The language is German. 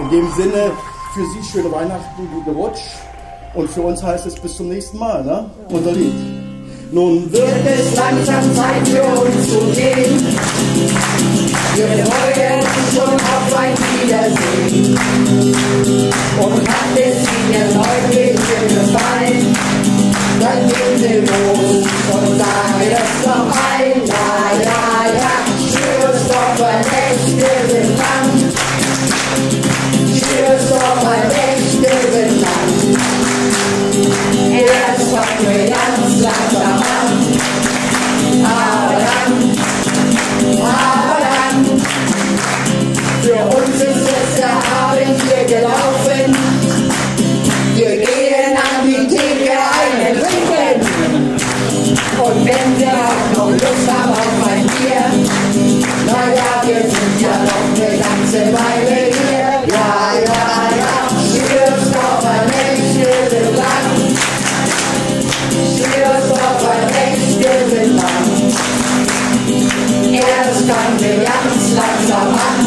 In dem Sinne, für Sie schöne Weihnachten, guten Rutsch. Und für uns heißt es bis zum nächsten Mal, ne? Unser Lied. Nun wird es langsam Zeit für uns zu gehen. Wir freuen uns schon auf ein Wiedersehen. Und hat es Ihnen heute gefallen, dann gehen Sie los ganz langsam an, aber dann, Slap, slap, slap.